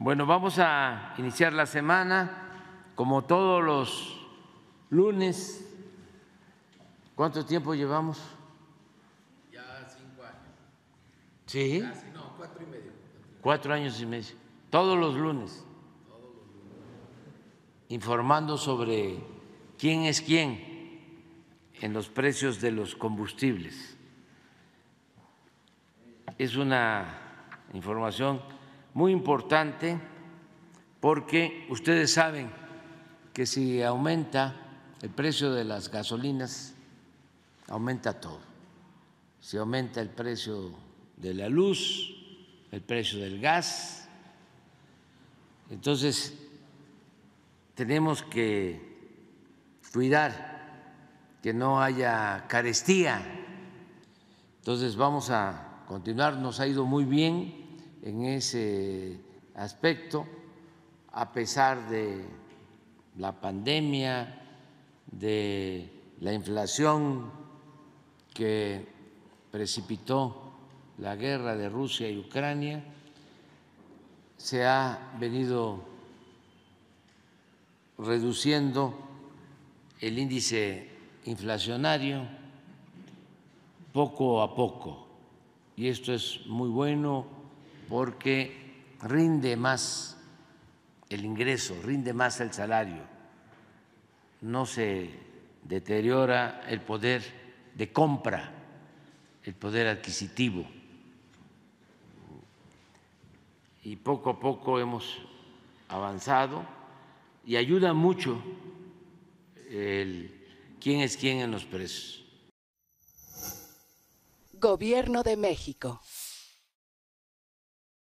Bueno, vamos a iniciar la semana como todos los lunes. ¿Cuánto tiempo llevamos? Ya cinco años. Sí. Casi, no, cuatro y medio. Cuatro años y medio. Todos los lunes. Informando sobre quién es quién en los precios de los combustibles. Es una información muy importante porque ustedes saben que si aumenta el precio de las gasolinas, aumenta todo. Si aumenta el precio de la luz, el precio del gas, entonces tenemos que cuidar que no haya carestía. Entonces vamos a continuar, nos ha ido muy bien en ese aspecto, a pesar de la pandemia, de la inflación que precipitó la guerra de Rusia y Ucrania, se ha venido reduciendo el índice inflacionario poco a poco. Y esto es muy bueno porque rinde más el ingreso, rinde más el salario, no se deteriora el poder de compra, el poder adquisitivo. Y poco a poco hemos avanzado y ayuda mucho el quién es quién en los precios. Gobierno de México.